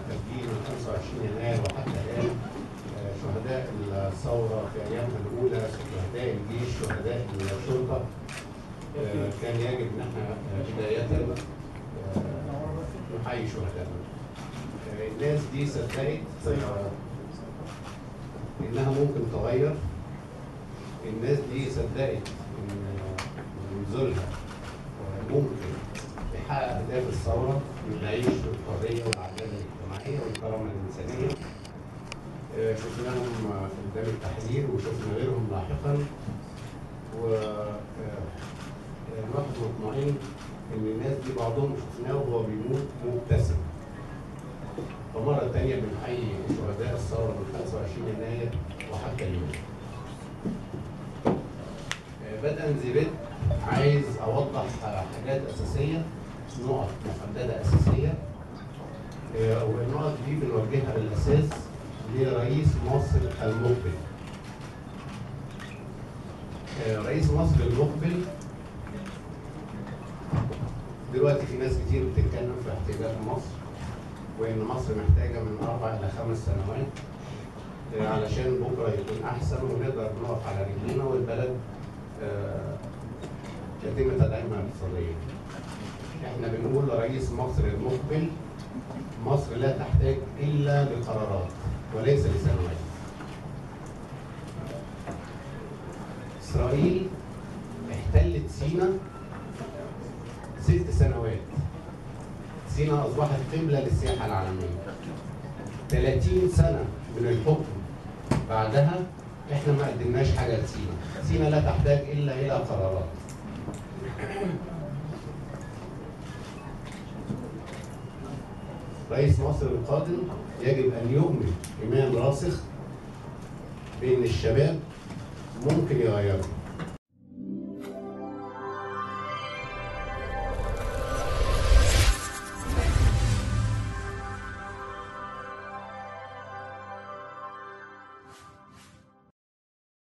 التسجيل من 25 يناير وحتى الآن آه، شهداء الثورة في ايامها الأولى شهداء الجيش شهداء الشرطة آه، كان يجب أن إحنا آه، بداية نحيي شهدائنا الناس دي صدقت إنها ممكن تغير. الناس دي صدقت إن ظلها ممكن. يحقق أهداف الثورة والعيش القضية والكرامة الإنسانية. آه، شفناهم قدام التحرير وشفنا غيرهم لاحقا. و آه، آه، مطمئن إن الناس دي بعضهم شفناه وهو بيموت مبتسم. فمرة تانية بنحيي شهداء الثورة من 25 يناير وحتى اليوم. بدءا زي بدء عايز أوضح آه، حاجات أساسية نقط محددة أساسية. آه، والنقط دي بنوجهها بالاساس لرئيس مصر المقبل. آه، رئيس مصر المقبل دلوقتي في ناس كتير بتتكلم في احتياجات مصر وإن مصر محتاجة من أربع إلى خمس سنوات آه، علشان بكرة يكون أحسن ونقدر نقف على رجلينا والبلد يتم تدعيمها اقتصاديا. إحنا بنقول لرئيس مصر المقبل مصر لا تحتاج إلا لقرارات وليس لسنوات. إسرائيل احتلت سيناء ست سنوات. سيناء أصبحت قبلة للسياحة العالمية. 30 سنة من الحكم بعدها إحنا ما قدمناش حاجة لسيناء. سيناء لا تحتاج إلا إلى قرارات. رئيس مصر القادم يجب أن يؤمن ايمان راسخ بأن الشباب ممكن يغيروا.